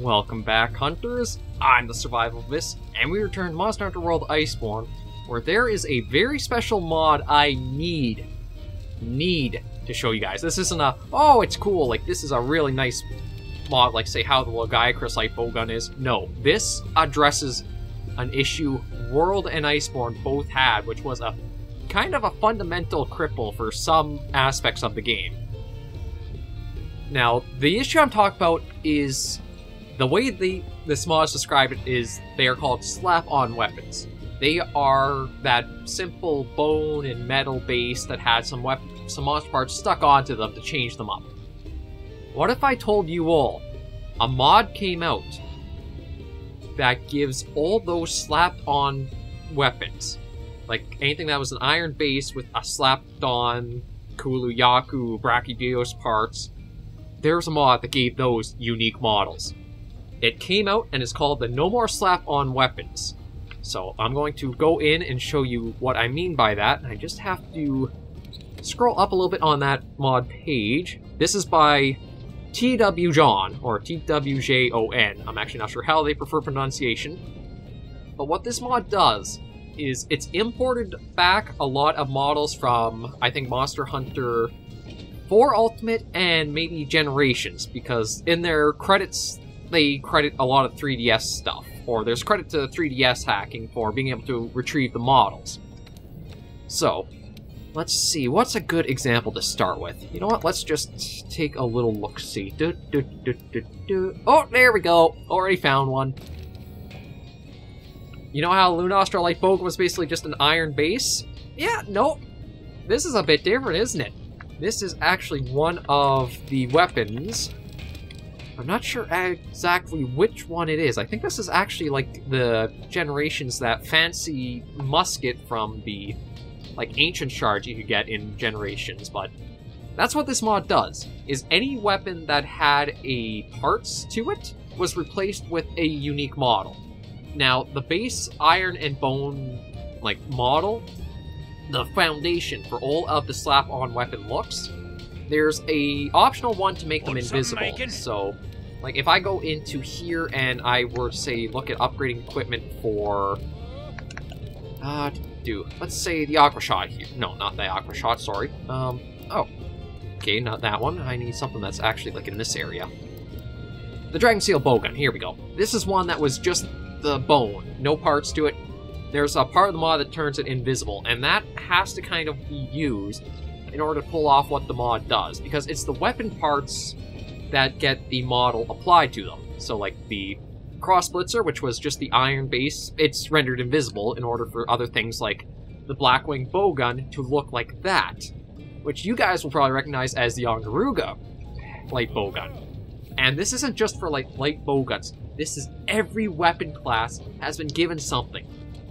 Welcome back, hunters. I'm the Survivalist, and we return to Monster Hunter World Iceborne, where there is a very special mod I need, need to show you guys. This isn't a, oh, it's cool, like, this is a really nice mod, like, say, how the Lagiacrus light bowgun is. No, this addresses an issue World and Iceborne both had, which was a kind of a fundamental cripple for some aspects of the game. Now, the issue I'm talking about is the way the this mod is described is they are called slap-on weapons. They are that simple bone and metal base that had some weapon, some monster parts stuck onto them to change them up. What if I told you all a mod came out that gives all those slapped-on weapons, like anything that was an iron base with a slapped-on Kulu Yaku Brachydios parts, there's a mod that gave those unique models. It came out and is called the No More Slap On Weapons. So I'm going to go in and show you what I mean by that. I just have to scroll up a little bit on that mod page. This is by TW John, or TWJON. I'm actually not sure how they prefer pronunciation. But what this mod does is it's imported back a lot of models from, I think, Monster Hunter 4 Ultimate and maybe Generations, because in their credits they credit a lot of 3DS stuff, or there's credit to 3DS hacking for being able to retrieve the models. So, let's see, what's a good example to start with? You know what, let's just take a little look-see. Oh, there we go! Already found one. You know how Lunastra Light Bowgun was basically just an iron base? Yeah, nope. This is a bit different, isn't it? This is actually one of the weapons I'm not sure exactly which one it is. I think this is actually like the generations that fancy musket from the like ancient shards you could get in generations, but that's what this mod does. Is any weapon that had a parts to it was replaced with a unique model. Now, the base iron and bone like model, the foundation for all of the slap-on weapon looks, there's a optional one to make them invisible. So like, if I go into here and I were to say, look at upgrading equipment for... Uh, do, let's say the Aqua Shot here. No, not the Aqua Shot, sorry. Um, oh. Okay, not that one. I need something that's actually, like, in this area. The Dragon Steel Bowgun, here we go. This is one that was just the bone, no parts to it. There's a part of the mod that turns it invisible, and that has to kind of be used in order to pull off what the mod does, because it's the weapon parts that get the model applied to them. So like the Cross Blitzer, which was just the iron base, it's rendered invisible in order for other things like the Blackwing Bowgun to look like that, which you guys will probably recognize as the Ongaruga light bowgun. And this isn't just for like light bowguns. This is every weapon class has been given something.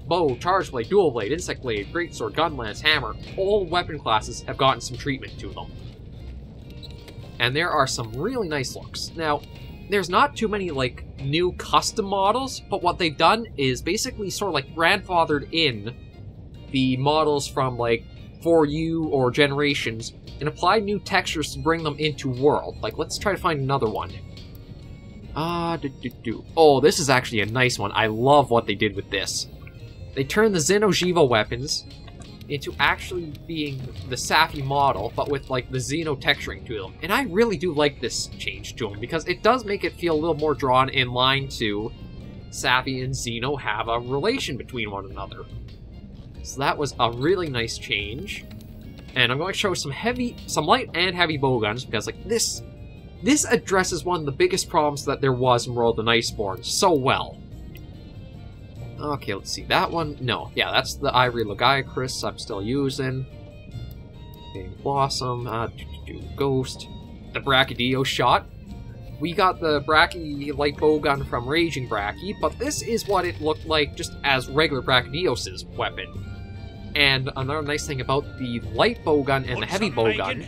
Bow, Charge Blade, Dual Blade, Insect Blade, Greatsword, Gun Lance, Hammer, all weapon classes have gotten some treatment to them and there are some really nice looks. Now, there's not too many, like, new custom models, but what they've done is basically sort of, like, grandfathered in the models from, like, 4U or Generations, and applied new textures to bring them into World. Like, let's try to find another one. Ah, do, do, do. Oh, this is actually a nice one. I love what they did with this. They turned the Xeno'jiiva weapons into actually being the Safi model, but with like the Xeno texturing to them. And I really do like this change to them because it does make it feel a little more drawn in line to Safi and Xeno have a relation between one another. So that was a really nice change. And I'm going to show some heavy, some light and heavy bowguns because like this, this addresses one of the biggest problems that there was in World of the Iceborne so well. Okay, let's see. That one, no. Yeah, that's the Ivory Lagiacrus I'm still using. Okay, Blossom, uh, Ghost. The Brachydio shot. We got the Brachy light bowgun from Raging Brachy, but this is what it looked like just as regular Brachydios' weapon. And another nice thing about the light bowgun and the heavy bowgun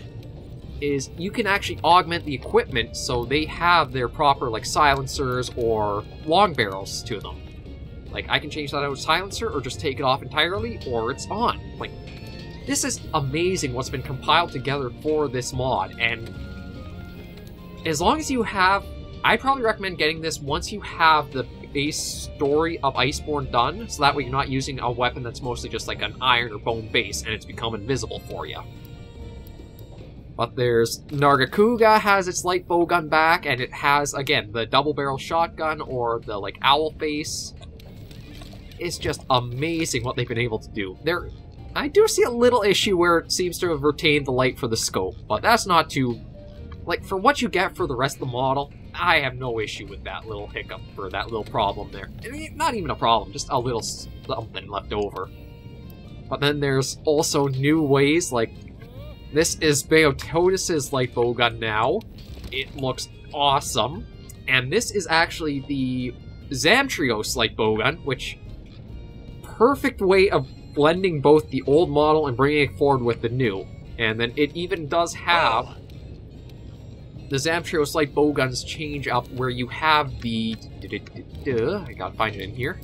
is you can actually augment the equipment so they have their proper like silencers or long barrels to them. Like, I can change that out of silencer or just take it off entirely, or it's on. Like, this is amazing what's been compiled together for this mod, and as long as you have I'd probably recommend getting this once you have the base story of Iceborne done, so that way you're not using a weapon that's mostly just like an iron or bone base and it's become invisible for you. But there's Nargacuga has its light bow gun back, and it has, again, the double barrel shotgun or the like owl face. It's just amazing what they've been able to do. There, I do see a little issue where it seems to have retained the light for the scope, but that's not too... Like, for what you get for the rest of the model, I have no issue with that little hiccup, or that little problem there. I mean, not even a problem, just a little something left over. But then there's also new ways, like, this is Beotodus' light bowgun now. It looks awesome. And this is actually the Zamtrios light bowgun, which perfect way of blending both the old model and bringing it forward with the new. And then it even does have the Zamtrios light bowguns change up where you have the I gotta find it in here.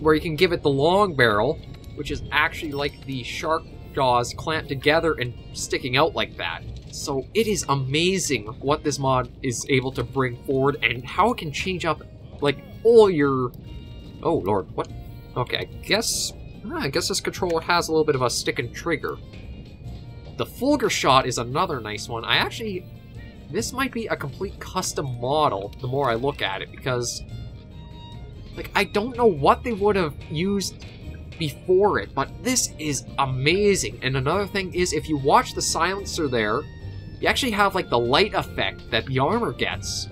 Where you can give it the long barrel, which is actually like the shark jaws clamped together and sticking out like that. So it is amazing what this mod is able to bring forward and how it can change up like all your Oh lord, what? Okay, I guess ah, I guess this controller has a little bit of a stick and trigger. The Fulgur shot is another nice one. I actually this might be a complete custom model the more I look at it because like I don't know what they would have used before it, but this is amazing. And another thing is, if you watch the silencer there, you actually have like the light effect that the armor gets.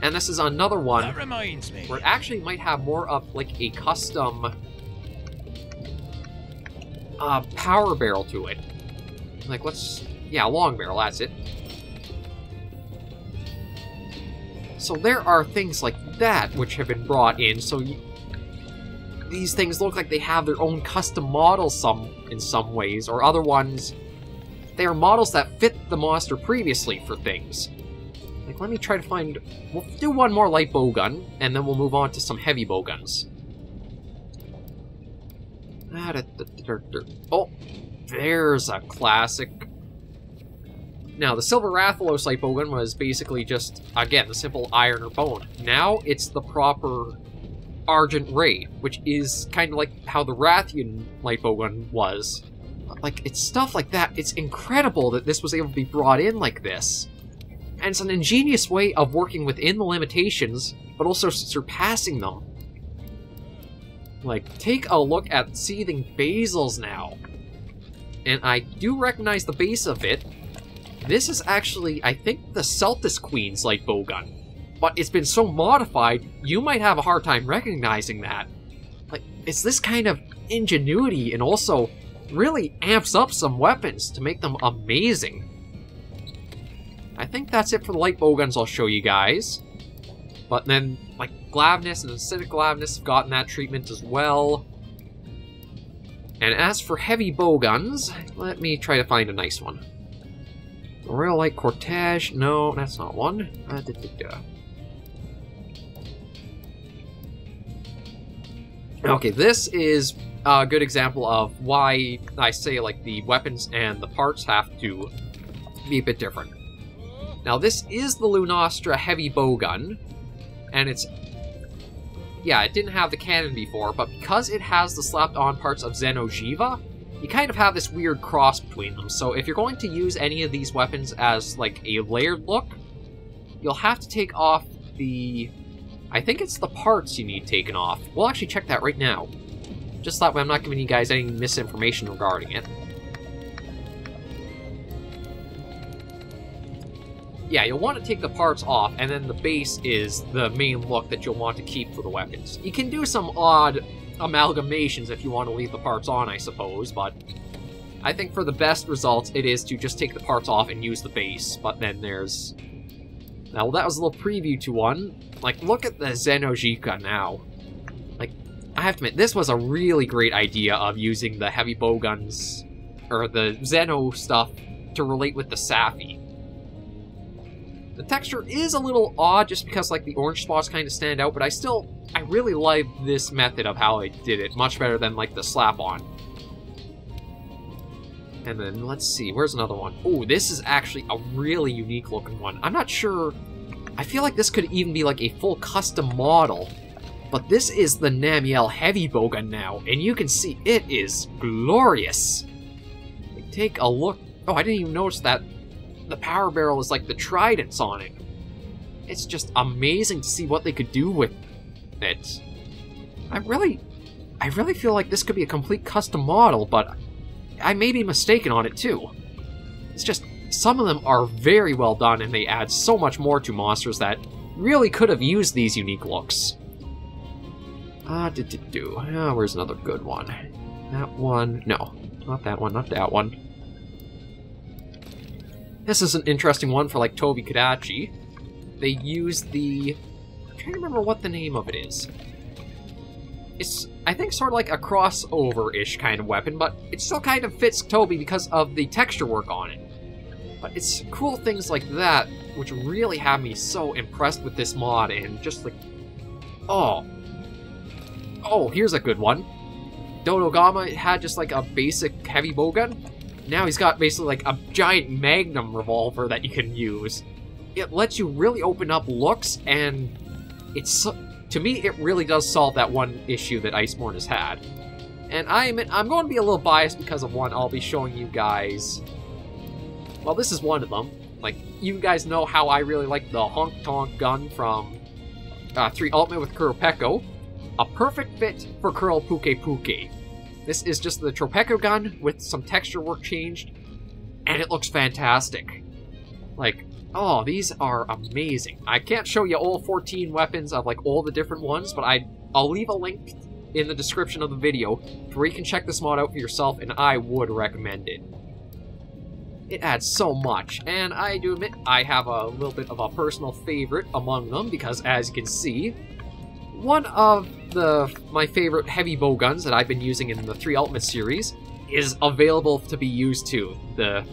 And this is another one That reminds me. where it actually might have more of like a custom uh, power barrel to it. Like, let's, yeah, long barrel, that's it. So there are things like that which have been brought in, so you, these things look like they have their own custom models some in some ways, or other ones, they are models that fit the monster previously for things. Like, let me try to find... We'll do one more light bow gun, and then we'll move on to some heavy bow guns. Da, da, da, da. Oh, there's a classic. Now, the Silver Rathalos light bow gun was basically just, again, the simple iron or bone. Now, it's the proper Argent Ray, which is kind of like how the Rathian light bow gun was. Like, it's stuff like that. It's incredible that this was able to be brought in like this. And it's an ingenious way of working within the limitations, but also surpassing them. Like, take a look at Seething Basils now. And I do recognize the base of it. This is actually, I think, the Seltas Queen's light bowgun. But it's been so modified, you might have a hard time recognizing that. Like, it's this kind of ingenuity and also really amps up some weapons to make them amazing. I think that's it for the light bowguns I'll show you guys. But then, like, Glavenus and Acidic Glavenus have gotten that treatment as well. And as for heavy bowguns, let me try to find a nice one. Royal Light Cortege, no, that's not one. Uh, da, da, da. Okay, this is a good example of why I say, like, the weapons and the parts have to be a bit different. Now, this is the Lunastra heavy bowgun, and it's... Yeah, it didn't have the cannon before, but because it has the slapped-on parts of Xeno'jiiva, you kind of have this weird cross between them. So if you're going to use any of these weapons as, like, a layered look, you'll have to take off the... I think it's the parts you need taken off. We'll actually check that right now. Just that way I'm not giving you guys any misinformation regarding it. Yeah, you'll want to take the parts off, and then the base is the main look that you'll want to keep for the weapons. You can do some odd amalgamations if you want to leave the parts on, I suppose, but I think for the best results, it is to just take the parts off and use the base, but then there's... Now, well, that was a little preview to one. Like, look at the Xeno'jiiva now. Like, I have to admit, this was a really great idea of using the heavy bowguns, or the Xeno stuff, to relate with the Safi. The texture is a little odd just because like the orange spots kind of stand out, but I still, I really like this method of how I did it, much better than like the slap-on. And then let's see, where's another one? Oh, this is actually a really unique looking one. I'm not sure. I feel like this could even be like a full custom model. But this is the Namielle Heavy Bowgun now, and you can see it is glorious. Take a look. Oh, I didn't even notice that the power barrel is like the tridents on it. It's just amazing to see what they could do with it. I really, I really feel like this could be a complete custom model, but I may be mistaken on it too. It's just, some of them are very well done and they add so much more to monsters that really could have used these unique looks. Ah, do do do. Ah, where's another good one? That one. No, not that one, not that one. This is an interesting one for like Tobi-Kadachi. They use the. I'm trying to remember what the name of it is. It's, I think, sort of like a crossover-ish kind of weapon, but it still kind of fits Toby because of the texture work on it. But it's cool things like that which really have me so impressed with this mod and just like, oh, oh, here's a good one. Dodogama had just like a basic heavy bowgun. Now he's got basically like a giant magnum revolver that you can use. It lets you really open up looks and it's to me, it really does solve that one issue that Iceborne has had. And I am, I'm going to be a little biased because of one I'll be showing you guys. Well, this is one of them. Like, you guys know how I really like the Honk Tonk gun from uh, 3 Ultimate with Qurupeco. A perfect fit for Curl Pukei-Pukei. This is just the Qurupeco gun with some texture work changed, and it looks fantastic. Like, Oh, these are amazing. I can't show you all 14 weapons of like all the different ones, but I, I'll leave a link in the description of the video where you can check this mod out for yourself, and I would recommend it. It adds so much, and I do admit I have a little bit of a personal favorite among them, because as you can see, one of the my favorite heavy bow guns that I've been using in the 3 Ultimate series is available to be used too. The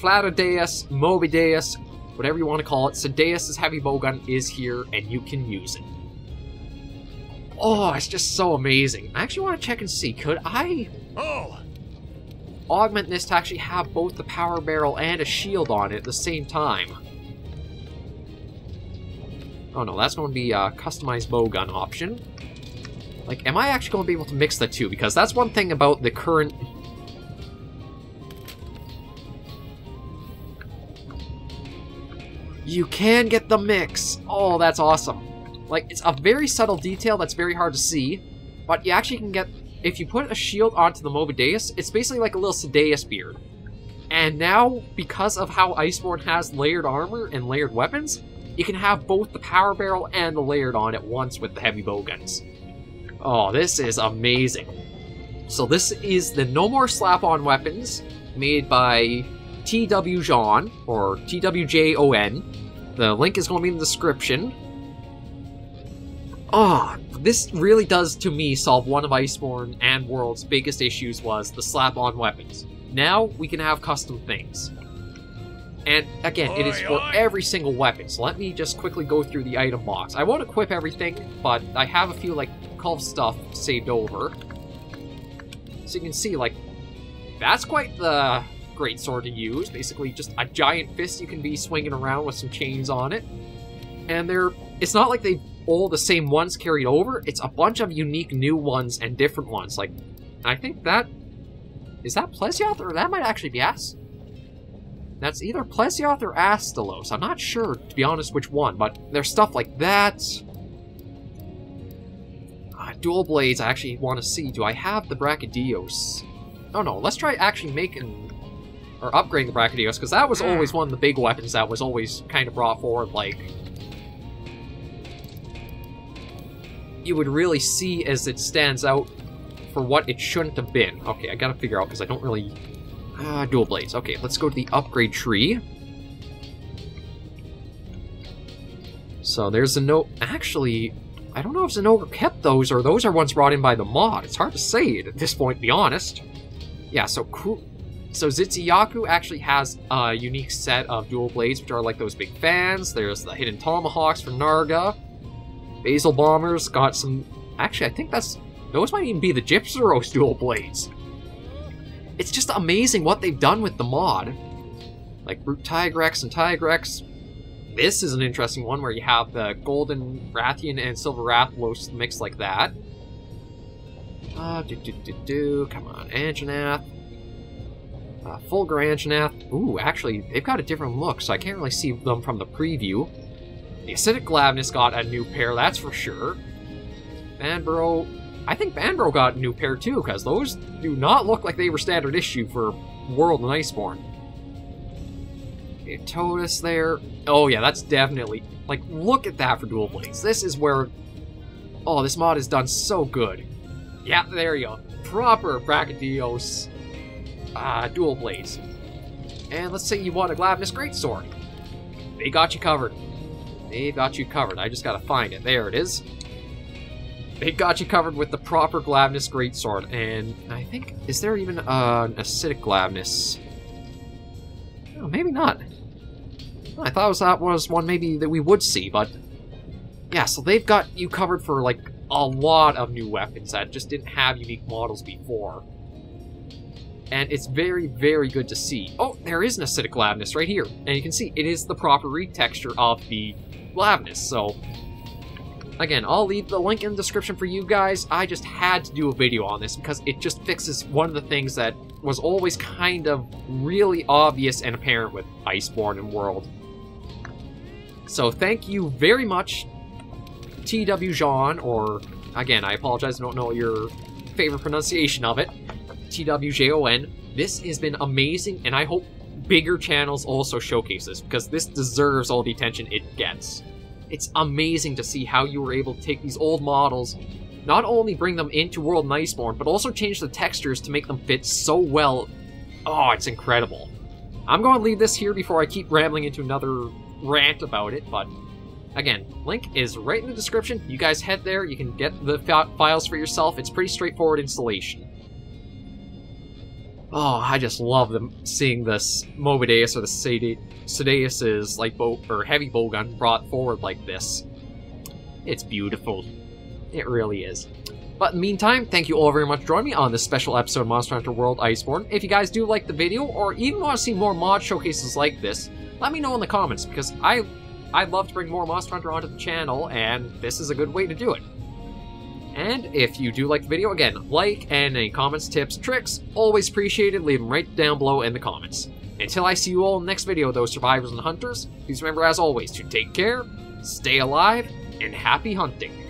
Flatadeus Mobideus whatever you want to call it, Ceadeus' heavy bowgun is here and you can use it. Oh, it's just so amazing. I actually want to check and see, could I oh. augment this to actually have both the power barrel and a shield on it at the same time? Oh no, that's going to be a customized bowgun option. Like, am I actually going to be able to mix the two? Because that's one thing about the current You can get the mix. Oh, that's awesome. Like, it's a very subtle detail that's very hard to see, but you actually can get... If you put a shield onto the Mobideus, it's basically like a little Ceadeus beard. And now, because of how Iceborne has layered armor and layered weapons, you can have both the power barrel and the layered on at once with the heavy bowguns. Oh, this is amazing. So this is the No More Slap-On weapons made by TW John, or TWJON. The link is going to be in the description. Oh, this really does, to me, solve one of Iceborne and World's biggest issues was the slap-on weapons. Now, we can have custom things. And again, it is for every single weapon, so let me just quickly go through the item box. I won't equip everything, but I have a few, like, Culve stuff saved over. So you can see, like, that's quite the great sword to use. Basically, just a giant fist you can be swinging around with some chains on it. And they're, it's not like they all the same ones carried over. It's a bunch of unique new ones and different ones. Like, I think that, is that Plesioth or that might actually be As? That's either Plesioth or Astalos. I'm not sure, to be honest, which one, but there's stuff like that. Uh, dual blades I actually want to see. Do I have the Brachydios? Oh no, let's try actually making or upgrading the Brachydios, because that was always one of the big weapons that was always kind of brought forward, like... You would really see as it stands out for what it shouldn't have been. Okay, I gotta figure out, because I don't really... Uh, dual blades. Okay, let's go to the upgrade tree. So there's a note. Actually, I don't know if Zinogre kept those, or those are ones brought in by the mod. It's hard to say at this point, to be honest. Yeah, so so Zitsyaku actually has a unique set of dual blades, which are like those big fans. There's the hidden tomahawks for Narga. Basil Bombers got some... Actually, I think that's... Those might even be the Gypceros dual blades. It's just amazing what they've done with the mod. Like Brute Tigrex and Tigrex. This is an interesting one where you have the Golden Rathian and Silver Rathalos mixed like that. Uh, do do do do. Come on, Anjanath. Uh, Fulgur Anjanath. Ooh, actually, they've got a different look, so I can't really see them from the preview. The Acidic Glavenus got a new pair, that's for sure. Banbro. I think Banbro got a new pair too, because those do not look like they were standard issue for World and Iceborne. Totus there. Oh yeah, that's definitely... Like, look at that for Dual Blades. This is where... Oh, this mod is done so good. Yeah, there you go. Proper Brachydios uh, Dual Blades. And let's say you want a Glavenus Greatsword. They got you covered. They got you covered. I just gotta find it. There it is. They got you covered with the proper Glavenus Greatsword. And I think, is there even uh, an acidic Glavenus? Oh, maybe not. I thought was, that was one maybe that we would see, but... Yeah, so they've got you covered for, like, a lot of new weapons that just didn't have unique models before. And it's very, very good to see. Oh, there is an acidic Glavenus right here. And you can see it is the proper retexture of the Glavenus, so... Again, I'll leave the link in the description for you guys. I just had to do a video on this because it just fixes one of the things that was always kind of really obvious and apparent with Iceborne and World. So thank you very much, TW John, or again, I apologize, I don't know your favorite pronunciation of it, TWJON. This has been amazing, and I hope bigger channels also showcase this because this deserves all the attention it gets. It's amazing to see how you were able to take these old models, not only bring them into World and Iceborne, but also change the textures to make them fit so well. Oh, it's incredible. I'm going to leave this here before I keep rambling into another rant about it, but again, link is right in the description. You guys head there, you can get the files for yourself. It's pretty straightforward installation. Oh, I just love them seeing this Mobideus or the Ceadeus's like bow or heavy bowgun brought forward like this. It's beautiful. It really is. But in the meantime, thank you all very much for joining me on this special episode of Monster Hunter World Iceborne. If you guys do like the video, or even want to see more mod showcases like this, let me know in the comments, because I, I'd love to bring more Monster Hunter onto the channel, and this is a good way to do it. And if you do like the video, again, like and any comments, tips, tricks, always appreciated. Leave them right down below in the comments. Until I see you all next video, those survivors and hunters, please remember as always to take care, stay alive, and happy hunting.